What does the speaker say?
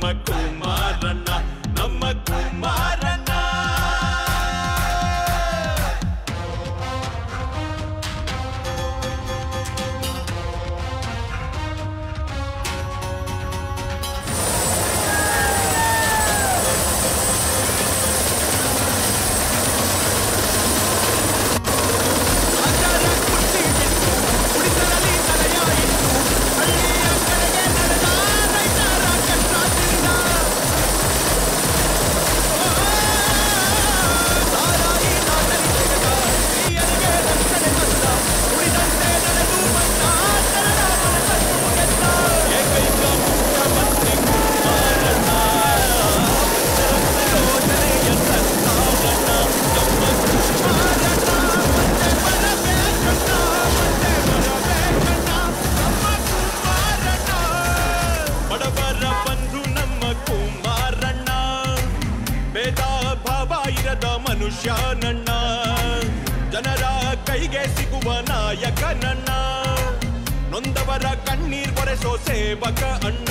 my cool. ಮನುಷ್ಯ ನನ್ನ. ಜನರ ಕೈಗೆ ಸಿಗುವ ನಾಯಕ ನನ್ನ. ನೊಂದವರ ಕಣ್ಣೀರ್ ಒರೆಸೋ ಸೇವಕ ಅಣ್ಣ.